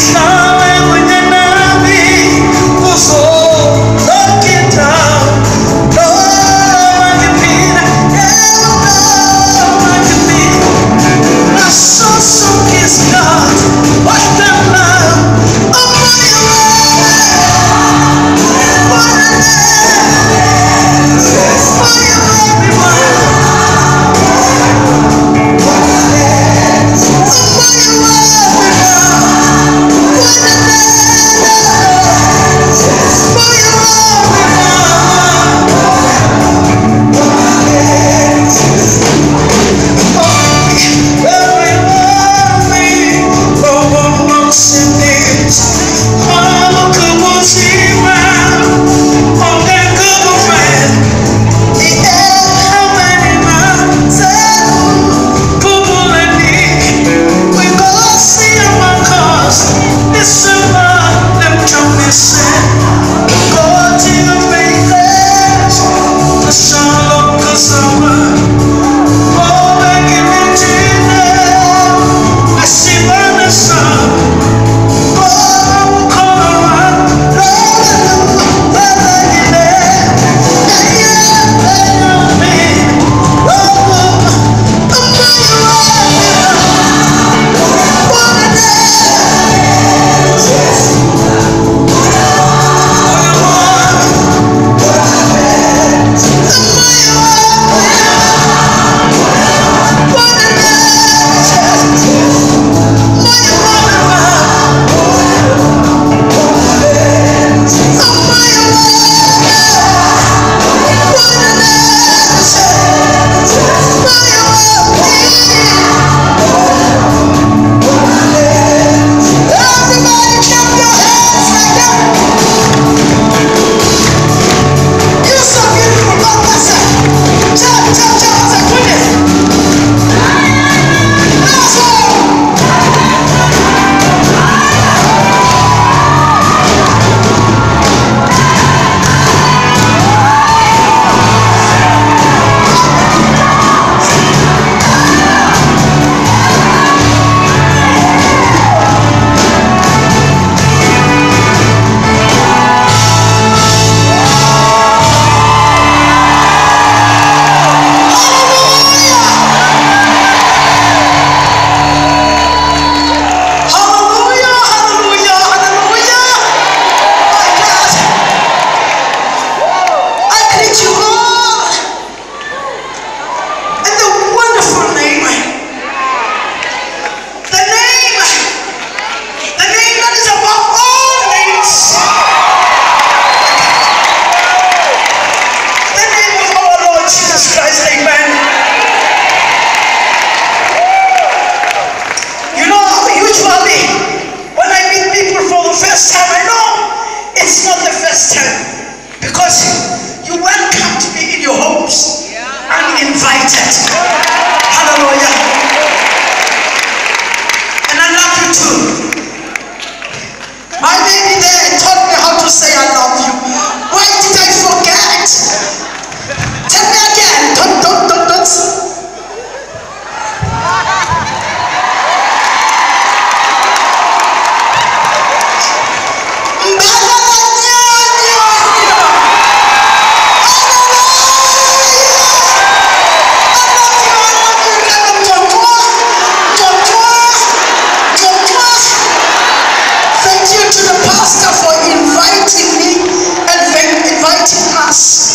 ushawe us.